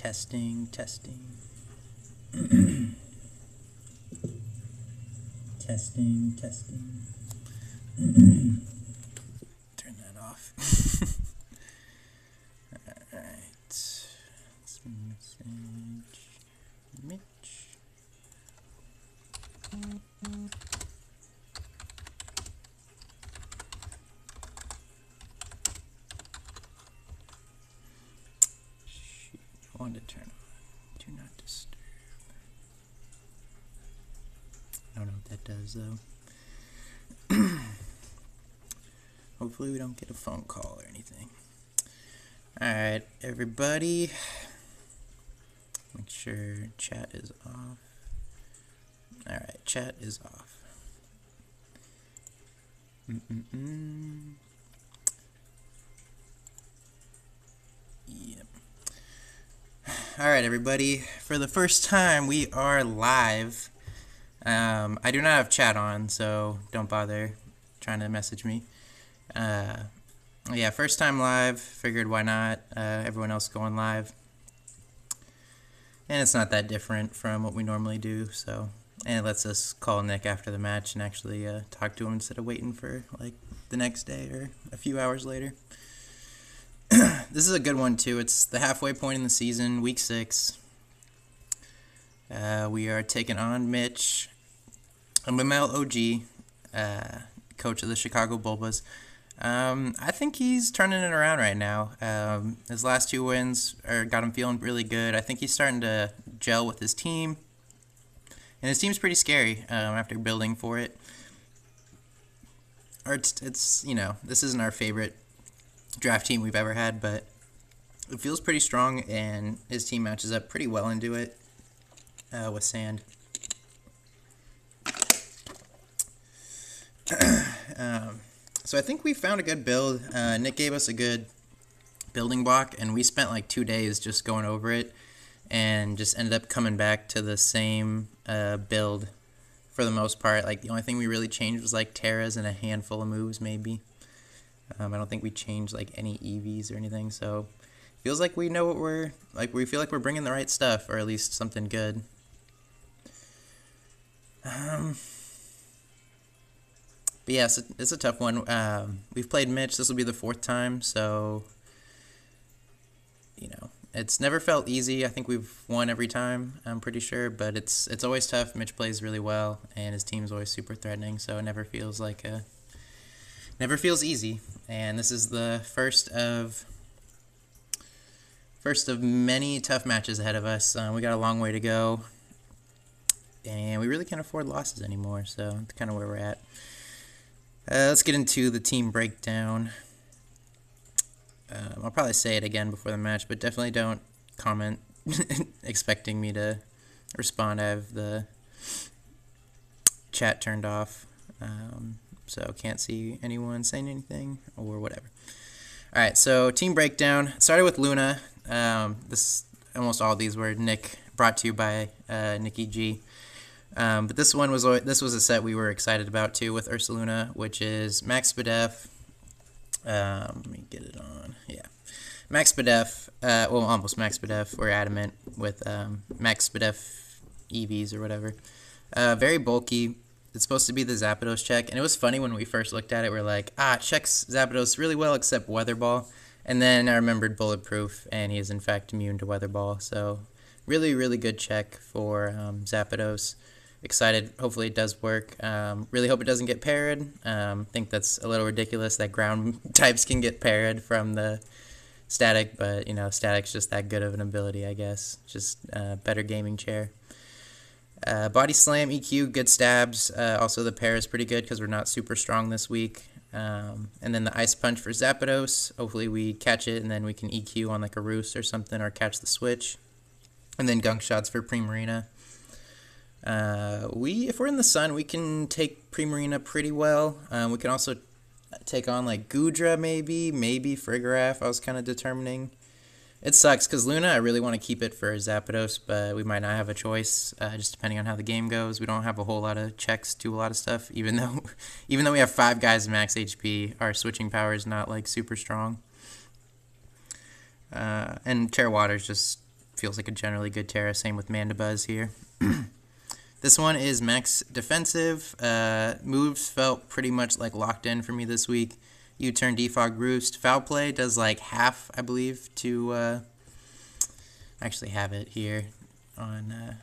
Testing, testing. testing, testing. Turn that off. Alright. Let's message Mitch. Shoot, I wanted to turn on. Do not disturb. I don't know what that does though. Hopefully we don't get a phone call or anything. Alright, everybody. Make sure chat is off. Alright, chat is off. Mm-mm-mm. Yep. Alright, everybody. For the first time, we are live. Um, I do not have chat on, so don't bother trying to message me. Uh, yeah, first time live. Figured why not? Uh, everyone else going live. And it's not that different from what we normally do, so. And it lets us call Nick after the match and actually uh, talk to him instead of waiting for like the next day or a few hours later. this is a good one too. It's the halfway point in the season, week six. Uh, we are taking on Mitch, a Mamel OG, uh, coach of the Chicago Bulbas. Um, I think he's turning it around right now. Um, his last two wins are, got him feeling really good. I think he's starting to gel with his team. And his team's pretty scary um, after building for it. Or it's, it's, you know, this isn't our favorite draft team we've ever had, but it feels pretty strong, and his team matches up pretty well into it uh, with Sand. um, so I think we found a good build. Uh, Nick gave us a good building block, and we spent like two days just going over it, and just ended up coming back to the same uh, build for the most part. Like the only thing we really changed was like Teras and a handful of moves, maybe. Um, I don't think we changed like any EVs or anything, so feels like we know what we're like. We feel like we're bringing the right stuff, or at least something good. Um, but yeah, it's a, it's a tough one. Um, we've played Mitch. This will be the fourth time, so you know it's never felt easy. I think we've won every time. I'm pretty sure, but it's it's always tough. Mitch plays really well, and his team's always super threatening, so it never feels like a never feels easy. And this is the first of first of many tough matches ahead of us. Uh, we got a long way to go, and we really can't afford losses anymore. So that's kind of where we're at. Uh, let's get into the team breakdown. Um, I'll probably say it again before the match, but definitely don't comment expecting me to respond. I have the chat turned off, um, so can't see anyone saying anything or whatever. All right, so team breakdown started with Luna. Um, this almost all these were Nick brought to you by uh, Nikki G. Um, but this one was this was a set we were excited about too with Ursaluna, which is Max Spadef. Um, let me get it on. Yeah, Max Spadef. Uh, well, almost Max Spadef. We're adamant with um, Max Spadef EVs or whatever. Uh, very bulky. It's supposed to be the Zapdos check, and it was funny when we first looked at it. We're like, ah, it checks Zapdos really well except Weather Ball. And then I remembered Bulletproof, and he is in fact immune to Weather Ball. So really, really good check for um, Zapdos excited. Hopefully it does work. Um, really hope it doesn't get paired. Um, think that's a little ridiculous that ground types can get paired from the static, but you know, static's just that good of an ability, I guess. Just uh, better gaming chair. Uh, body slam, EQ, good stabs. Uh, also, the pair is pretty good because we're not super strong this week. Um, and then the ice punch for Zapdos. Hopefully, we catch it and then we can EQ on like a roost or something or catch the switch. And then gunk shots for Primarina. Uh, we, if we're in the sun, we can take Primarina pretty well. Um, we can also take on like Goodra maybe, maybe Farigiraf. I was kind of determining. It sucks because Luna, I really want to keep it for Zapdos, but we might not have a choice, uh, just depending on how the game goes. We don't have a whole lot of checks to a lot of stuff, even though, even though we have five guys max HP, our switching power is not like super strong. Uh, and Tera Waters just feels like a generally good Tera. Same with Mandibuzz here. this one is max defensive. Uh, moves felt pretty much like locked in for me this week. U-turn, defog, roost. Foul play does like half, I believe, to... Uh, actually have it here on uh,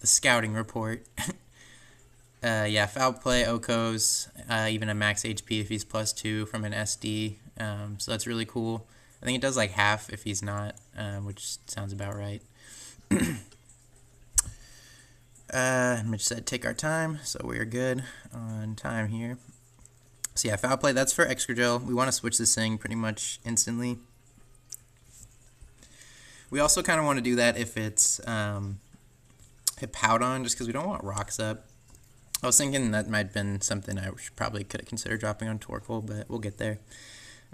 the scouting report. uh, yeah, foul play, OHKOs, uh, even a max HP if he's plus two from an SD. Um, so that's really cool. I think it does like half if he's not, um, which sounds about right. uh, Mitch said take our time, so we're good on time here. So yeah, foul play, that's for Excadrill. We want to switch this thing pretty much instantly. We also kind of want to do that if it's um, Hippowdon, just because we don't want rocks up. I was thinking that might have been something I probably could have considered dropping on Torkoal, but we'll get there.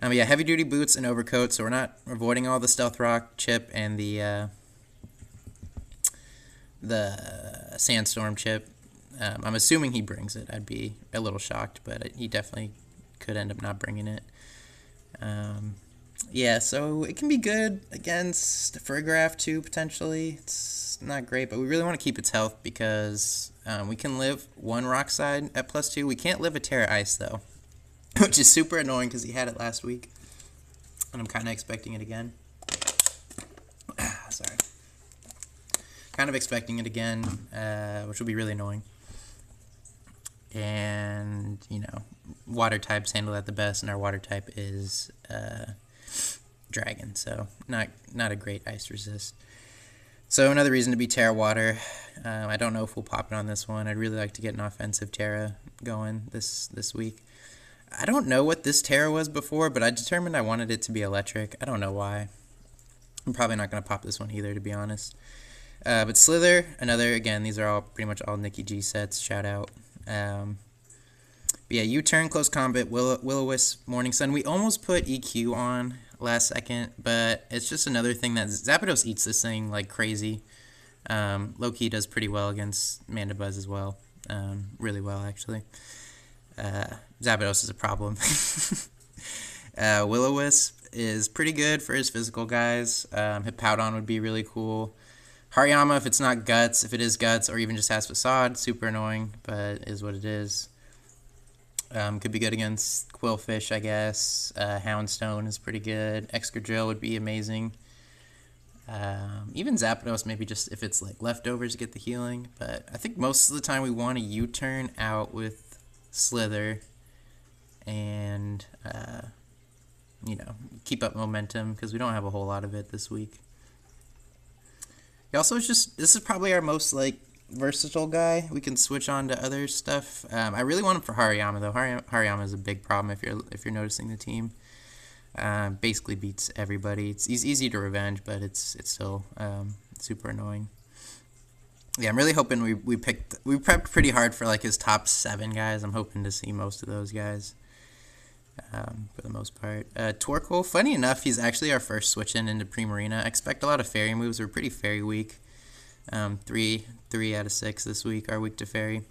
Um, yeah, heavy duty boots and overcoat, so we're not avoiding all the stealth rock chip and the uh, the sandstorm chip. Um, I'm assuming he brings it. I'd be a little shocked, but he definitely could end up not bringing it. Um, yeah, so it can be good against Farigiraf too, potentially. It's not great, but we really want to keep its health because um, we can live one rock side at plus two. We can't live a Tera Ice, though, which is super annoying because he had it last week, and I'm kind of expecting it again. Kind of expecting it again, uh, which will be really annoying. And, you know, water types handle that the best, and our water type is... Uh, dragon, so not not a great ice resist. So another reason to be Tera Water. Um, I don't know if we'll pop it on this one. I'd really like to get an offensive Tera going this this week. I don't know what this Tera was before, but I determined I wanted it to be electric. I don't know why. I'm probably not going to pop this one either, to be honest. Uh, but Slither, another, again, these are all pretty much all Nikki G sets. Shout out. Um, but yeah, U-turn, close combat, Will Will-O-Wisp, Morning Sun. We almost put EQ on last second, but it's just another thing that Zapdos eats this thing like crazy. Um, Loki does pretty well against Mandibuzz as well. Um, really well, actually. Uh, Zapdos is a problem. uh, Will-O-Wisp is pretty good for his physical guys. Um, Hippowdon would be really cool. Hariyama, if it's not Guts, if it is Guts, or even just has Facade, super annoying, but is what it is. Um, could be good against Qwilfish, I guess. Uh, Houndstone is pretty good. Excadrill would be amazing. Um, even Zapdos, maybe just if it's like leftovers, to get the healing. But I think most of the time we want a U-turn out with Slither and, uh, you know, keep up momentum because we don't have a whole lot of it this week. He also is just, this is probably our most like versatile guy. We can switch on to other stuff. Um, I really want him for Hariyama though. Hari- Hariyama is a big problem if you're if you're noticing the team. Uh, basically beats everybody. It's easy to revenge, but it's it's still um, super annoying. Yeah, I'm really hoping we we picked we prepped pretty hard for like his top seven guys. I'm hoping to see most of those guys. Um, for the most part. Uh, Torkoal, funny enough, he's actually our first switch in into Primarina. I expect a lot of fairy moves. We're pretty fairy weak. Um, three three out of six this week are weak to fairy,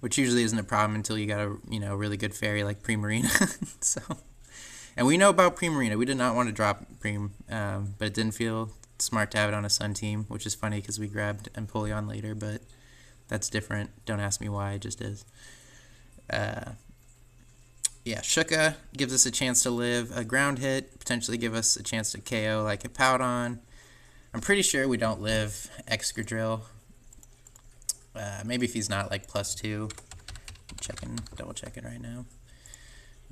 which usually isn't a problem until you got a you know really good fairy like Primarina. so, and we know about Primarina. We did not want to drop Prim, um, but it didn't feel smart to have it on a Sun team, which is funny because we grabbed Empoleon later, but that's different. Don't ask me why. It just is. Uh, yeah, Shuca gives us a chance to live a ground hit, potentially give us a chance to KO like a Powdon. I'm pretty sure we don't live Excadrill. Uh, maybe if he's not like plus two. I'm checking, double checking right now.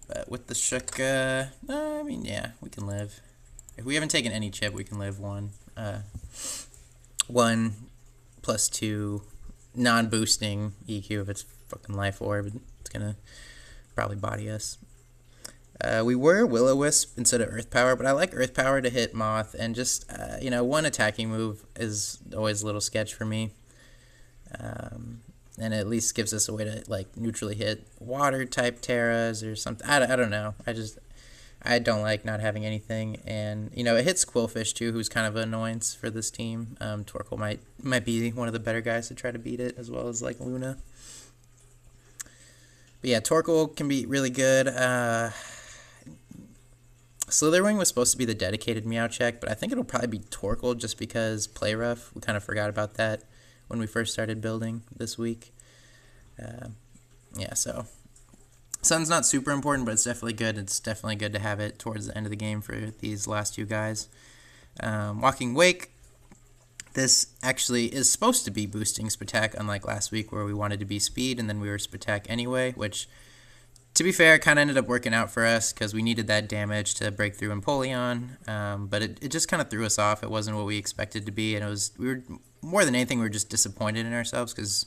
But with the Shuca, uh, I mean, yeah, we can live. If we haven't taken any chip, we can live one. Uh, one plus two non-boosting EQ if it's fucking life orb. It's gonna probably body us. Uh, we were Will-O-Wisp instead of Earth Power, but I like Earth Power to hit Moth, and just, uh, you know, one attacking move is always a little sketch for me. Um, and at least gives us a way to, like, neutrally hit water-type Teras or something. I, I don't know. I just, I don't like not having anything. And, you know, it hits Qwilfish, too, who's kind of an annoyance for this team. Um, Torkoal might, might be one of the better guys to try to beat it, as well as, like, Luna. But yeah, Torkoal can be really good. Uh, Slitherwing was supposed to be the dedicated Meow check, but I think it'll probably be Torkoal just because Play Rough. We kind of forgot about that when we first started building this week. Uh, yeah, so Sun's not super important, but it's definitely good. It's definitely good to have it towards the end of the game for these last two guys. Um, Walking Wake, this actually is supposed to be boosting Spatak, unlike last week where we wanted to be speed and then we were Spatak anyway, which, to be fair, kind of ended up working out for us because we needed that damage to break through Empoleon, um, but it, it just kind of threw us off. It wasn't what we expected to be, and it was, we were, more than anything, we were just disappointed in ourselves because,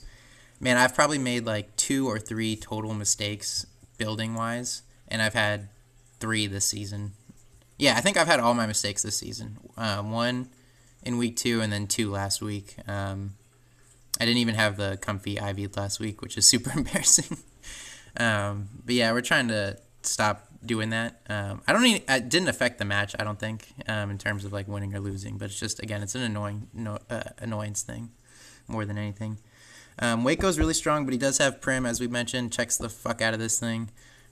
man, I've probably made like two or three total mistakes building wise, and I've had three this season. Yeah, I think I've had all my mistakes this season. Uh, one in week two, and then two last week. Um, I didn't even have the comfy Ivy last week, which is super embarrassing. um, but yeah, we're trying to stop doing that. Um, I don't even, it didn't affect the match, I don't think, um, in terms of like winning or losing, but it's just, again, it's an annoying no, uh, annoyance thing more than anything. Um, Waco's really strong, but he does have Prim, as we mentioned. Checks the fuck out of this thing.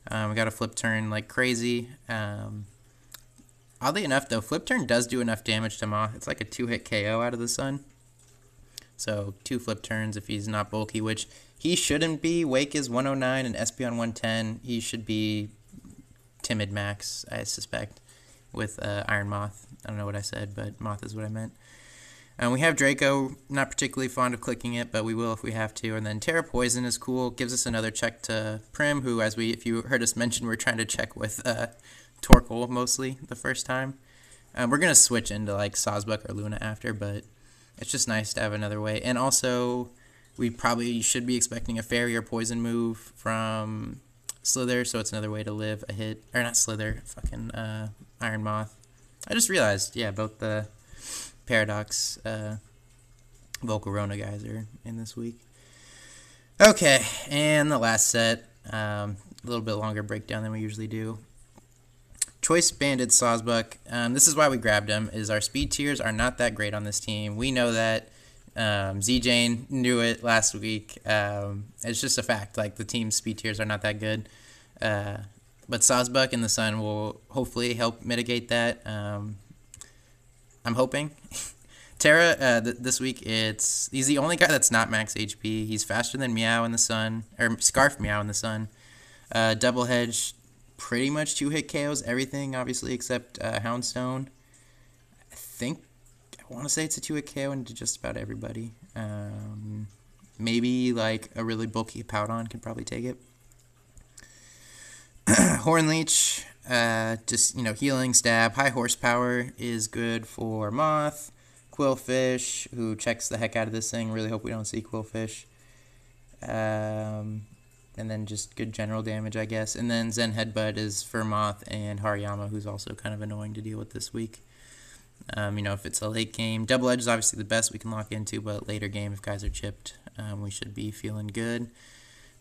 Um, we got a flip turn like crazy. Oddly enough, though, flip turn does do enough damage to Moth. It's like a two hit KO out of the sun. So two flip turns if he's not bulky, which he shouldn't be. Wake is 109 and Espeon 110. He should be timid max, I suspect, with uh, Iron Moth. I don't know what I said, but Moth is what I meant. Um, we have Draco, not particularly fond of clicking it, but we will if we have to. And then Tera Poison is cool, gives us another check to Prim, who, as we, if you heard us mention, we're trying to check with uh, Torkoal mostly the first time. Um, we're gonna switch into like Sawsbuck or Luna after, but it's just nice to have another way. And also, we probably should be expecting a Fairy or Poison move from Slither, so it's another way to live a hit or not Slither, fucking uh, Iron Moth. I just realized, yeah, both the Paradox uh, Volcarona guys are in this week. Okay, and the last set, um, a little bit longer breakdown than we usually do. Choice Banded Sawsbuck. Um, this is why we grabbed him. Is our speed tiers are not that great on this team. We know that. Um, Z Jane knew it last week. Um, it's just a fact. Like the team's speed tiers are not that good. Uh, but Sawsbuck and the Sun will hopefully help mitigate that. Um, I'm hoping. Tera, uh, th- this week, it's he's the only guy that's not max HP. He's faster than Meow in the sun, or Scarf Meow in the sun. Uh, Double Edge, pretty much two hit KOs everything, obviously, except uh, Houndstone. I think, I want to say it's a two hit KO into just about everybody. Um, maybe like a really bulky Powdon could probably take it. Horn Leech, uh, just you know, healing stab, high horsepower is good for Moth. Qwilfish, who checks the heck out of this thing. Really hope we don't see Qwilfish. Um, and then just good general damage, I guess. And then Zen Headbutt is for Moth and Hariyama, who's also kind of annoying to deal with this week. Um, you know, if it's a late game, Double Edge is obviously the best we can lock into, but later game, if guys are chipped, um, we should be feeling good.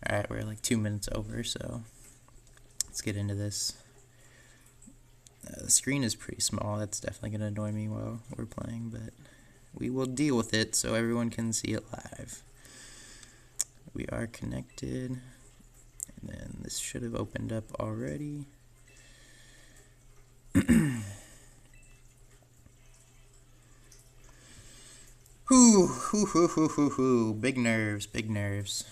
All right, we're like two minutes over, so let's get into this. Uh, the screen is pretty small. That's definitely going to annoy me while we're playing, but we will deal with it so everyone can see it live. We are connected. This should have opened up already. Whoo, hoo, hoo, hoo, hoo, hoo. Big nerves, big nerves.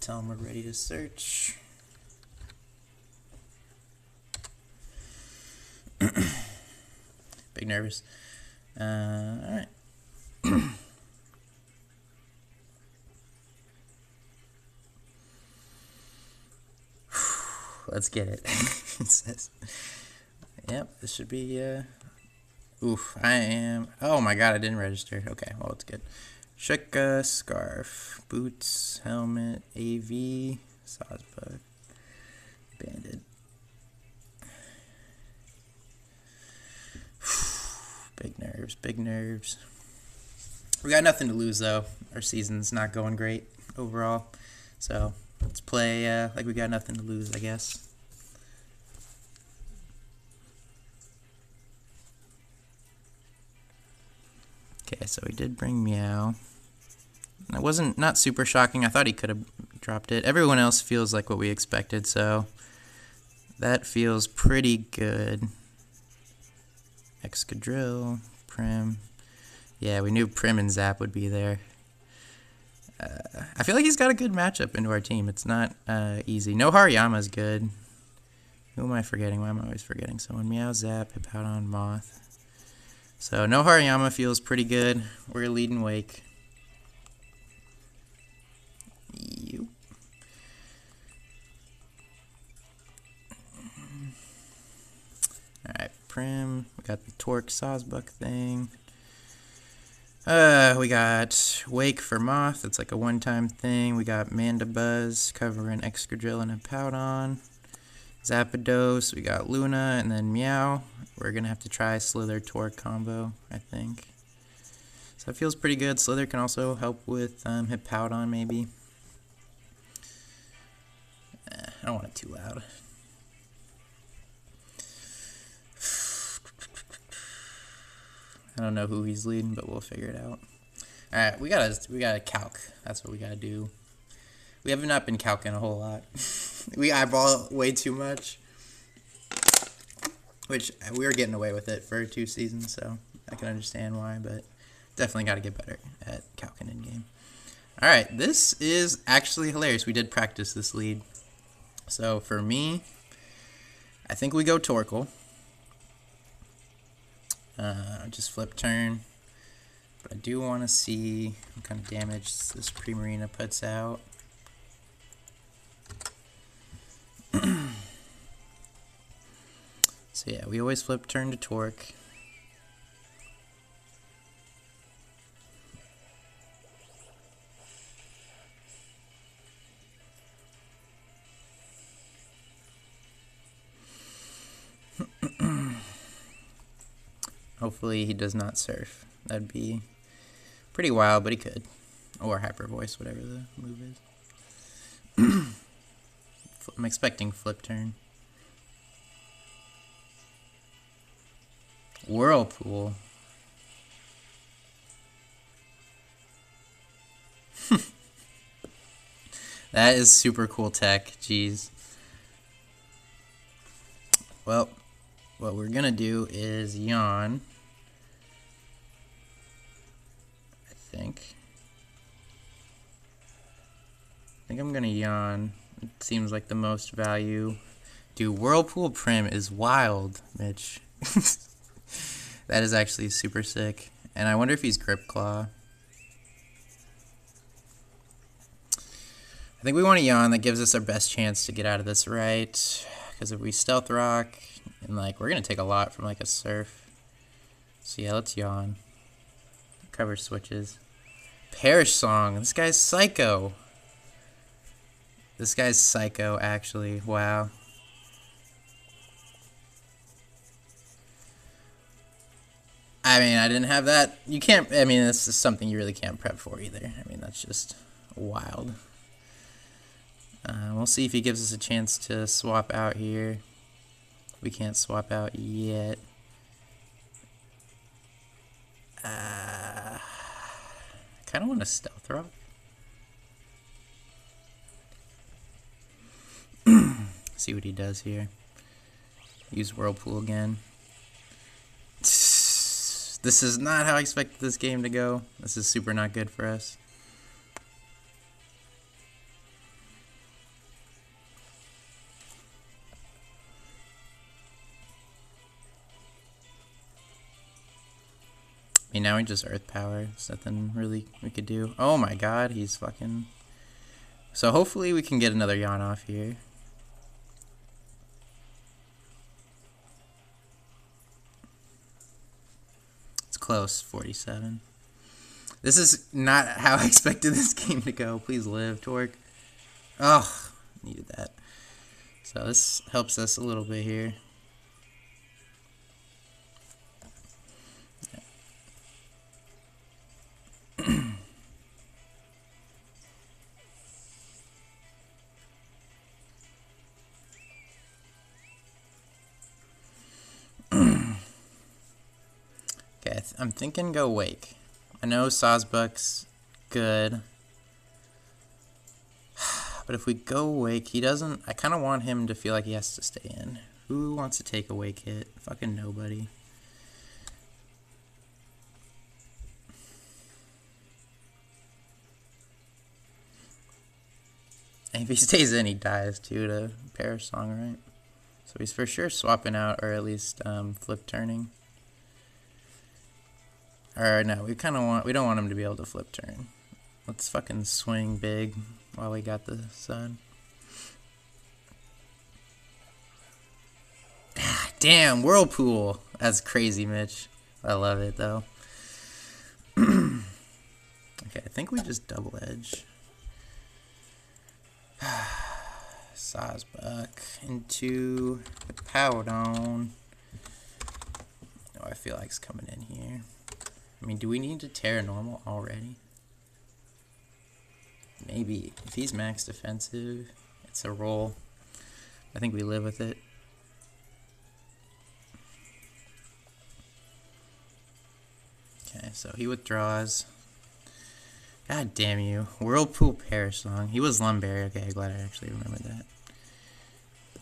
Tell them we're ready to search. Big nervous. Uh, all right. Let's get it. it says, yep, this should be, uh, oof, I am, oh my god, I didn't register. Okay, well, it's good. Shuca, scarf, boots, helmet, AV, Sawsbuck, banded. big nerves, big nerves. We got nothing to lose though. Our season's not going great overall. So let's play uh, like we got nothing to lose, I guess. Okay, so he did bring Meow. It wasn't not super shocking. I thought he could have dropped it. Everyone else feels like what we expected, so that feels pretty good. Excadrill, Prim. Yeah, we knew Prim and Zap would be there. Uh, I feel like he's got a good matchup into our team. It's not uh, easy. No Hariyama's good. Who am I forgetting? Why am I always forgetting someone? Meow, Zap, Hippowdon, Moth. So no Hariyama feels pretty good. We're leading Wake. Alright, Prim. We got the Torque Sawsbuck thing. Uh, we got Wake for Moth. It's like a one-time thing. We got Mandibuzz covering Excadrill and a Hippowdon. Zapdos, we got Luna, and then Meow. We're going to have to try Slither Torque combo, I think. So that feels pretty good. Slither can also help with um, Hippowdon, maybe. Eh, I don't want it too loud. I don't know who he's leading, but we'll figure it out. All right, we gotta we gotta calc. That's what we gotta do. We have not been calcing a whole lot. we eyeball way too much, which we were getting away with it for two seasons, so I can understand why. But definitely got to get better at in game. All right, this is actually hilarious. We did practice this lead, so for me, I think we go Torkoal. Uh, just flip turn. But I do want to see what kind of damage this Primarina puts out. So yeah, we always flip turn to torque. Hopefully he does not surf. That'd be pretty wild, but he could. Or hyper voice, whatever the move is. I'm expecting flip turn. Whirlpool. that is super cool tech. Jeez. Well, what we're going to do is yawn. I think. I think I'm going to yawn. Seems like the most value. Dude, Whirlpool Prim is wild, Mitch. that is actually super sick. And I wonder if he's Grip Claw. I think we want a yawn. That gives us our best chance to get out of this right. Because if we Stealth Rock, and like, we're going to take a lot from like a Surf. So yeah, let's yawn. Cover switches. Perish Song. This guy's psycho. This guy's psycho, actually. Wow. I mean, I didn't have that. You can't, I mean, this is something you really can't prep for either. I mean, that's just wild. Uh, we'll see if he gives us a chance to swap out here. We can't swap out yet. Uh, I kind of want to stealth rock. See what he does here. Use Whirlpool again. This is not how I expected this game to go. This is super not good for us. I mean, now we just Earth Power. There's nothing really we could do. Oh my god, he's fucking... So hopefully we can get another yawn off here. Close, 47. This is not how I expected this game to go. Please live, Torque. Oh, needed that. So this helps us a little bit here. I'm thinking go Wake. I know Sawsbuck's good. But if we go Wake, he doesn't... I kind of want him to feel like he has to stay in. Who wants to take a Wake hit? Fucking nobody. And if he stays in, he dies too to Perish Song, right? So he's for sure swapping out, or at least um, flip turning. Or no, we kind of want, we don't want him to be able to flip turn. Let's fucking swing big while we got the sun. Ah, damn, Whirlpool. That's crazy, Mitch. I love it, though. okay, I think we just double edge. Sawsbuck into the Powdon. Oh, I feel like it's coming in here. I mean, do we need to Tera Normal already? Maybe. If he's max defensive, it's a roll. I think we live with it. Okay, so he withdraws. God damn you. Whirlpool Perish Song. He was Lum Berry. Okay, glad I actually remembered that.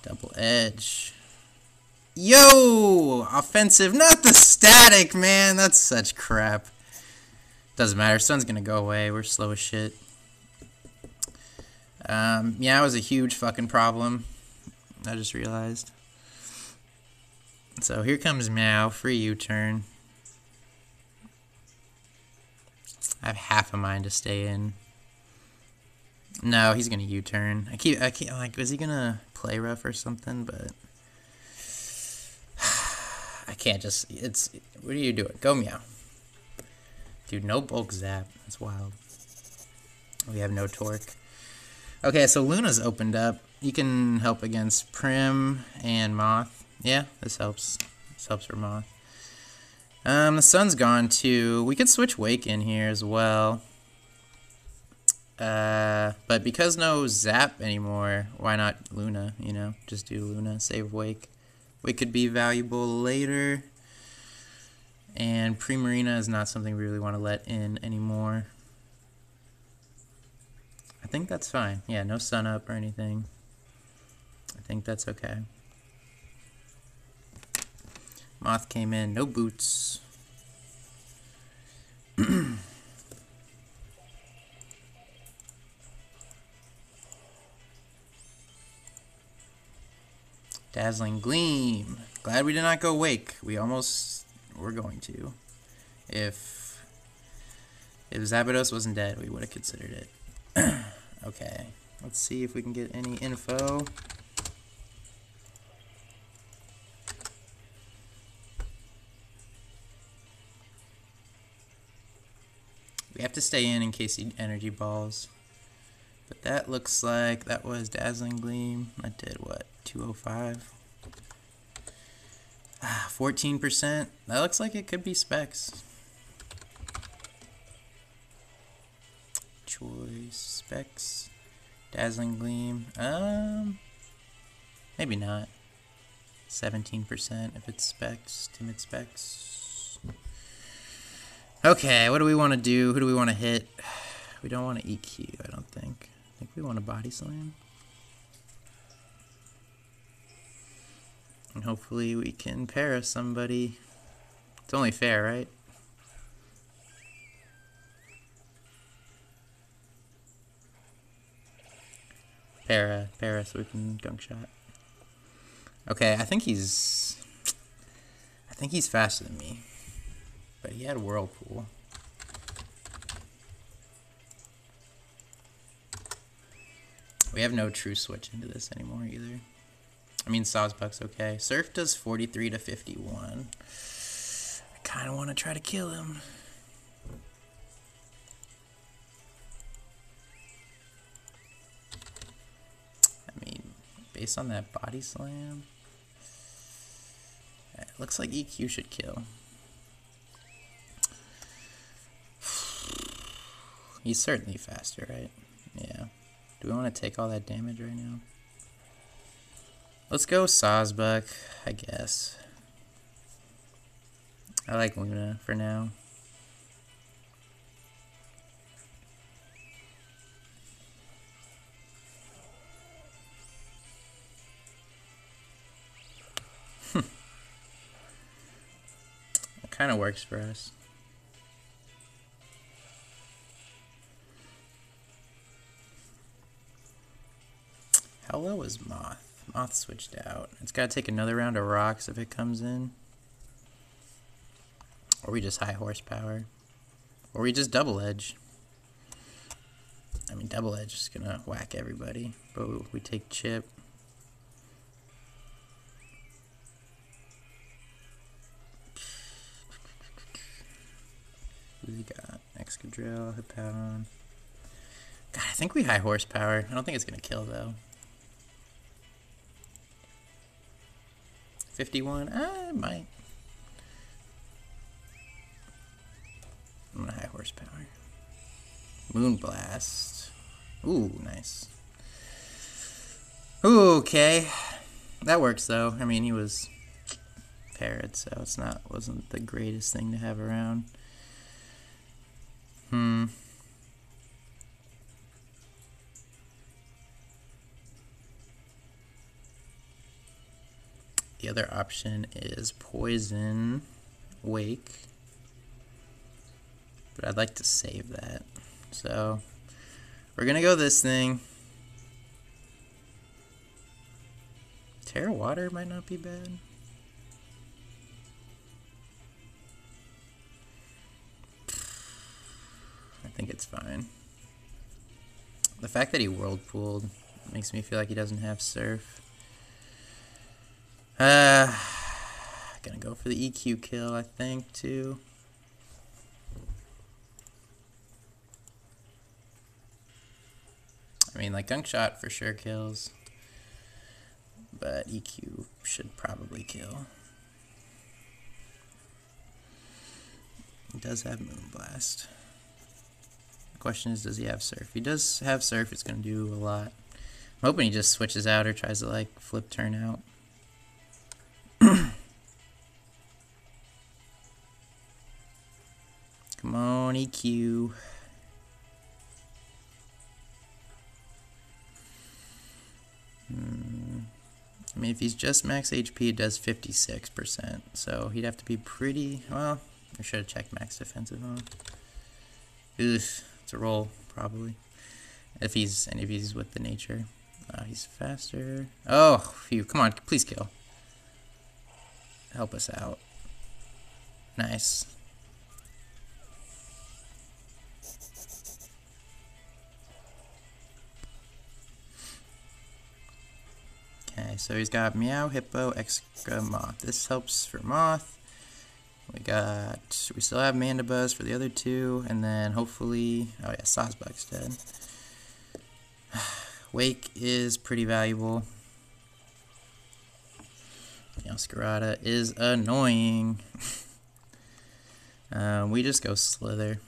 Double Edge. Yo! Offensive, not the static, man. That's such crap. Doesn't matter. Sun's gonna go away. We're slow as shit. Um, yeah, it was a huge fucking problem. I just realized. So here comes Meow. Free U-turn. I have half a mind to stay in. No, he's gonna U-turn. I keep, I keep, like, is he gonna play rough or something? But I can't just. It's. What are you doing? Go meow. Dude, no bulk zap. That's wild. We have no torque. Okay, so Luna's opened up. You can help against Prim and Moth. Yeah, this helps. This helps for Moth. Um, the sun's gone too. We could switch Wake in here as well. Uh, but because no Zap anymore, why not Luna, you know? Just do Luna, save Wake. Wake could be valuable later. And Primarina is not something we really want to let in anymore. I think that's fine. Yeah, no sun up or anything. I think that's okay. Moth came in, no boots. Dazzling Gleam. Glad we did not go Wake. We almost were going to. If if Zapdos wasn't dead, we would have considered it. okay, let's see if we can get any info. We have to stay in in case he energy balls. But that looks like that was Dazzling Gleam. I did what? 205? Ah, 14%. That looks like it could be specs. Choice specs. Dazzling Gleam. Um, maybe not. 17% if it's specs, timid specs. Okay, what do we want to do? Who do we want to hit? We don't want to EQ, I don't think. I think we want a body slam. And hopefully we can para somebody. It's only fair, right? Para, para, so we can gunk shot. Okay, I think he's... I think he's faster than me. But he had Whirlpool. We have no true switch into this anymore either. I mean, Sawsbuck's okay. Surf does 43 to 51. I kind of want to try to kill him. I mean, based on that body slam, it looks like EQ should kill. He's certainly faster, right? Yeah. Do we want to take all that damage right now? Let's go Sawsbuck, I guess. I like Luna for now. Hmm. kind of works for us. How low is Moth? Moth switched out. It's got to take another round of rocks if it comes in. Or we just high horsepower. Or we just double edge. I mean, double edge is going to whack everybody. But we take chip. we got? Excadrill, Hippowdon. God, I think we high horsepower. I don't think it's going to kill, though. 51? I might. I'm gonna high horsepower. Moonblast. Ooh, nice. Ooh, Okay. That works though. I mean he was parrot, so it's not wasn't the greatest thing to have around. Hmm. The other option is poison wake. But I'd like to save that. So we're gonna go this thing. Tera water might not be bad. I think it's fine. The fact that he whirlpooled makes me feel like he doesn't have surf. Uh, gonna go for the EQ kill, I think, too. I mean, like, Gunk Shot for sure kills. But EQ should probably kill. He does have Moonblast. The question is, does he have Surf? If he does have Surf, it's to do a lot. I'm hoping he just switches out or tries to, like, flip turn out. Hmm. I mean, if he's just max HP, it does 56%. So he'd have to be pretty... Well, I should have checked max defensive on. Oof, it's a roll, probably. If he's... And if he's with the nature. Uh, he's faster. Oh, phew. Come on, please kill. Help us out. Nice. Okay, so he's got Meow, Hippo, Extra, Moth. This helps for Moth. We got, we still have Mandibuzz for the other two, and then hopefully, oh yeah, Sawsbuck's dead. Wake is pretty valuable. Meowscarada is annoying. um, we just go Slither.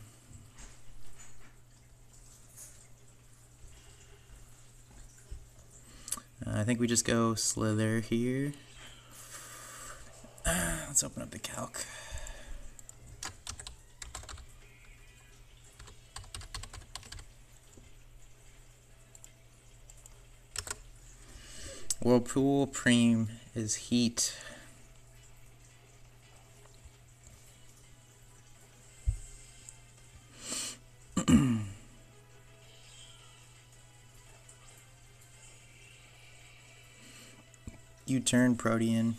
I think we just go Slither here. Let's open up the calc. Whirlpool Preem is heat. U-turn Protean.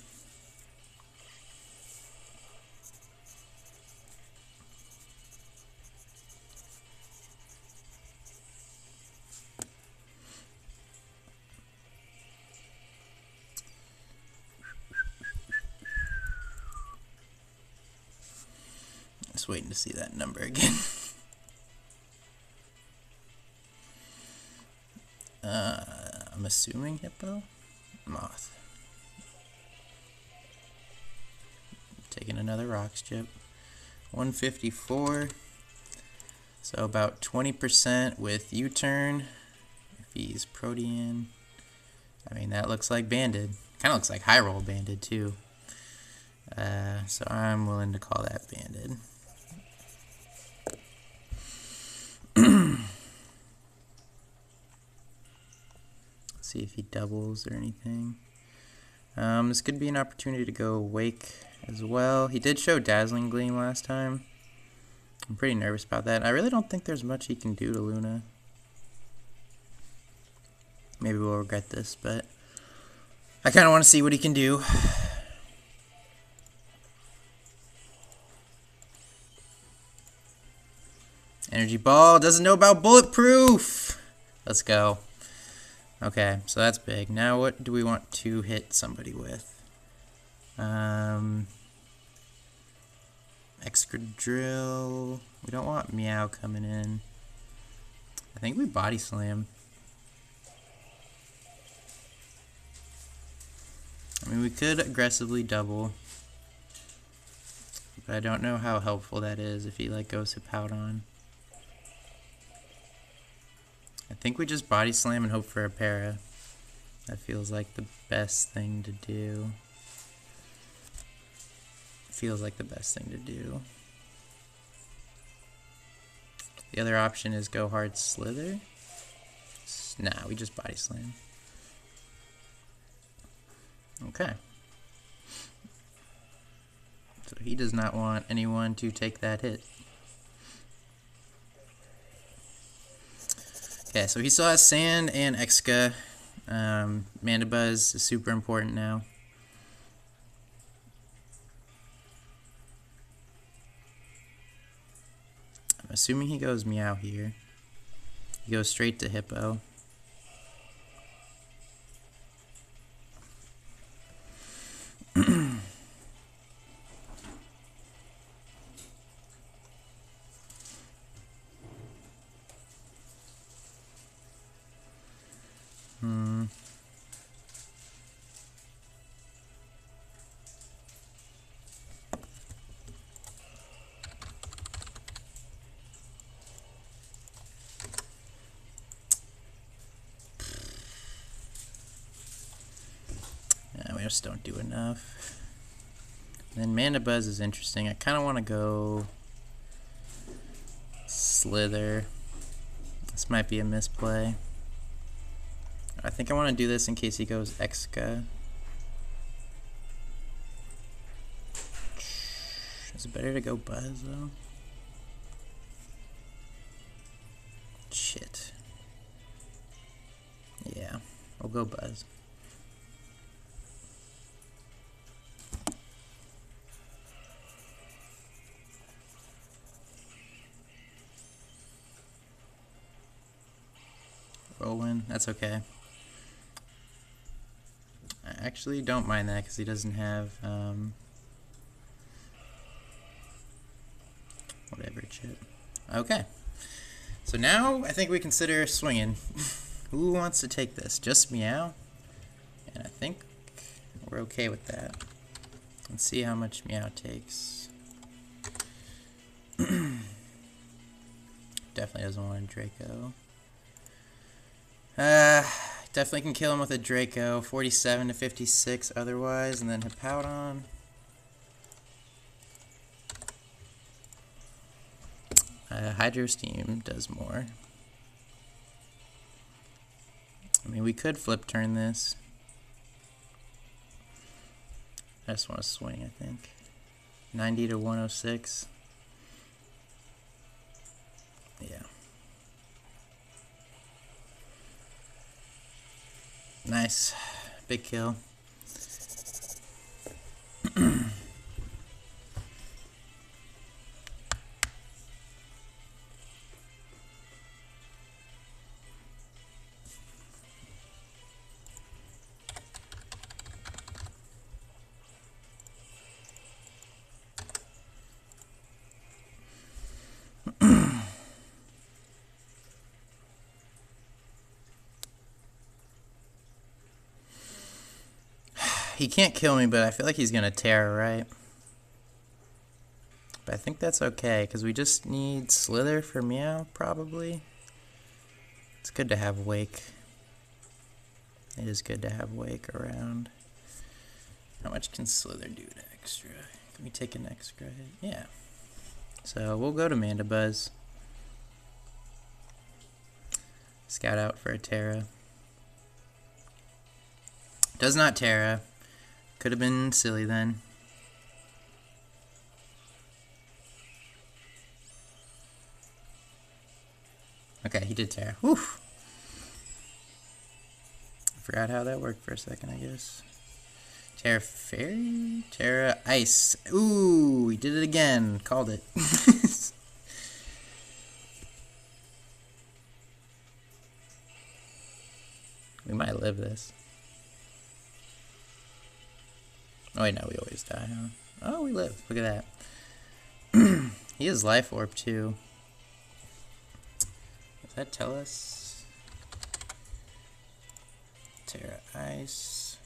Just waiting to see that number again. uh, I'm assuming hippo? Rocks chip. 154. So about 20% with U-turn. If he's Protean. I mean, that looks like Banded. Kind of looks like High Roll Banded, too. Uh, so I'm willing to call that Banded. See if he doubles or anything. Um, this could be an opportunity to go Wake as well. He did show Dazzling Gleam last time. I'm pretty nervous about that. I really don't think there's much he can do to Luna. Maybe we'll regret this, but I kind of want to see what he can do. Energy Ball doesn't know about Bulletproof. Let's go. Okay, so that's big. Now what do we want to hit somebody with? Um, Excadrill. We don't want Meow coming in. I think we Body Slam. I mean, we could aggressively double. But I don't know how helpful that is if he like goes to Hippowdon. I think we just body slam and hope for a para. That feels like the best thing to do. Feels like the best thing to do. The other option is go hard slither. Nah, we just body slam. Okay. So he does not want anyone to take that hit. Okay, so he still has Sand and Exca. Um, Mandibuzz is super important now. I'm assuming he goes Meow here. He goes straight to Hippo. Just don't do enough. And then Mandibuzz is interesting. I kind of want to go Slither. This might be a misplay. I think I want to do this in case he goes Exca. Is it better to go Buzz though? Shit. Yeah, we'll go Buzz. That's okay. I actually don't mind that because he doesn't have um, whatever chip. Okay. So now I think we consider swinging. Who wants to take this? Just Meow? And I think we're okay with that. Let's see how much Meow takes. Definitely doesn't want a Draco. Uh, definitely can kill him with a Draco. 47 to 56 otherwise, and then Hippowdon. Uh, Hydro Steam does more. I mean, we could flip turn this. I just want to swing, I think. 90 to 106. Yeah. Nice. Big kill. he can't kill me, but I feel like he's gonna Tera, right? But I think that's okay, because we just need Slither for Meow, probably. It's good to have Wake. It is good to have Wake around. How much can Slither do to Exca? Can we take an extra hit? Yeah. So we'll go to Mandibuzz. Scout out for a Tera. Does not Tera. Could have been silly then. Okay, he did Tera. Whew. Forgot how that worked for a second, I guess. Tera Fairy? Tera Ice. Ooh, we did it again. Called it. we might live this. Oh wait, no, we always die, huh? Oh, we live. Look at that. he has Life Orb, too. Does that tell us? Tera Ice.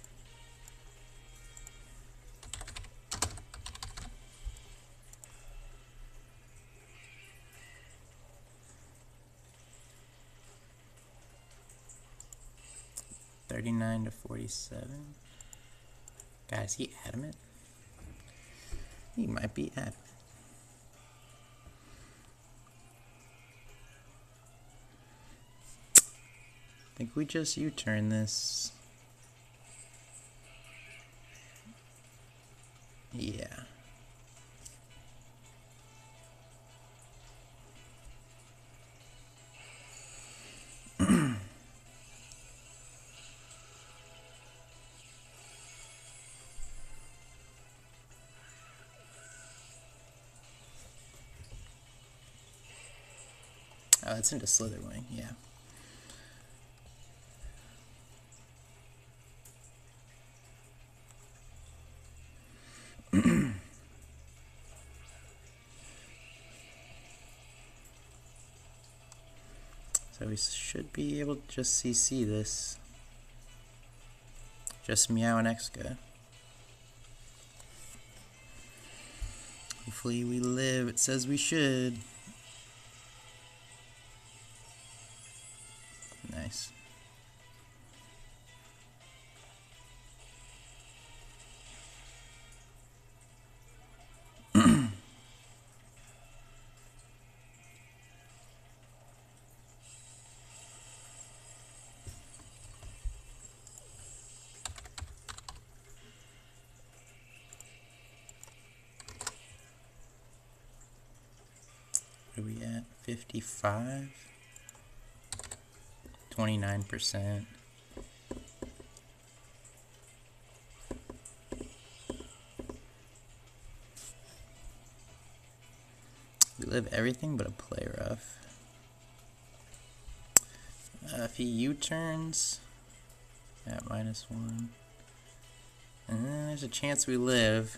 Thirty-nine to forty-seven. Guys, he adamant? He might be adamant. I think we just U-turn this. Yeah. Oh, it's into Slitherwing, yeah. so we should be able to just CC this. Just Meow and Exca. Hopefully we live. It says we should. Nice. Are we at? 55? 29%. We live everything but a play rough. Uh, if he U-turns at minus one, and then there's a chance we live.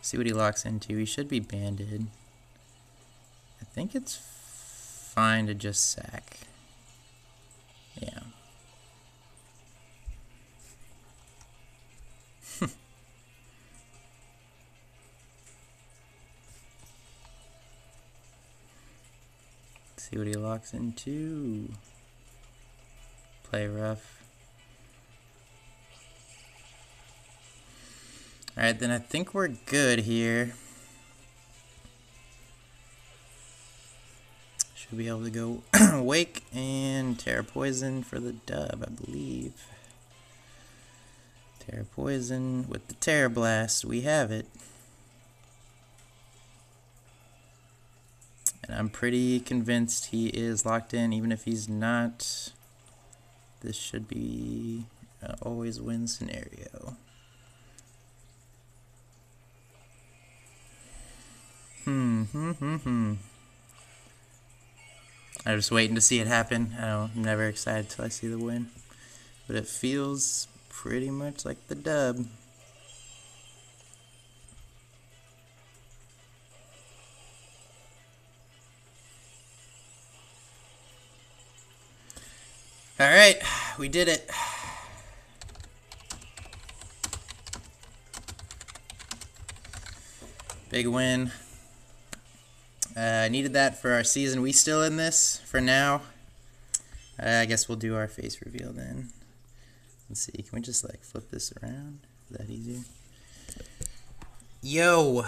See what he locks into. He should be banded. I think it's fine to just sack. Yeah. See what he locks into. Play rough. Alright, then I think we're good here. Should be able to go Wake and Tera Poison for the dub, I believe. Tera Poison with the Tera Blast. We have it. And I'm pretty convinced he is locked in, even if he's not. This should be an always win scenario. Hmm, hmm, hmm, hmm. I'm just waiting to see it happen. I am never excited till I see the win. But it feels pretty much like the dub. Alright, we did it. Big win. I uh, needed that for our season. We still in this for now. Uh, I guess we'll do our face reveal then. Let's see. Can we just like flip this around? Is that easier? Yo.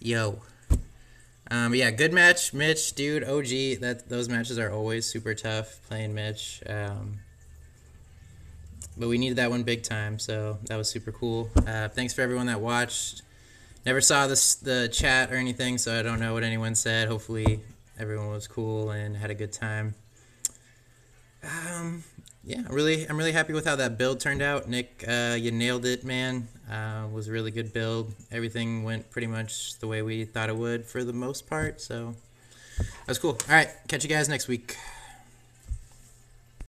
Yo. Um, yeah, good match, Mitch, dude, OG. That those matches are always super tough playing Mitch. Um, but we needed that one big time, so that was super cool. Uh, thanks for everyone that watched. Never saw this the chat or anything, so I don't know what anyone said. Hopefully, everyone was cool and had a good time. Um, yeah, really, I'm really happy with how that build turned out. Nick, uh, you nailed it, man. Uh, was a really good build. Everything went pretty much the way we thought it would for the most part. So that was cool. All right, catch you guys next week.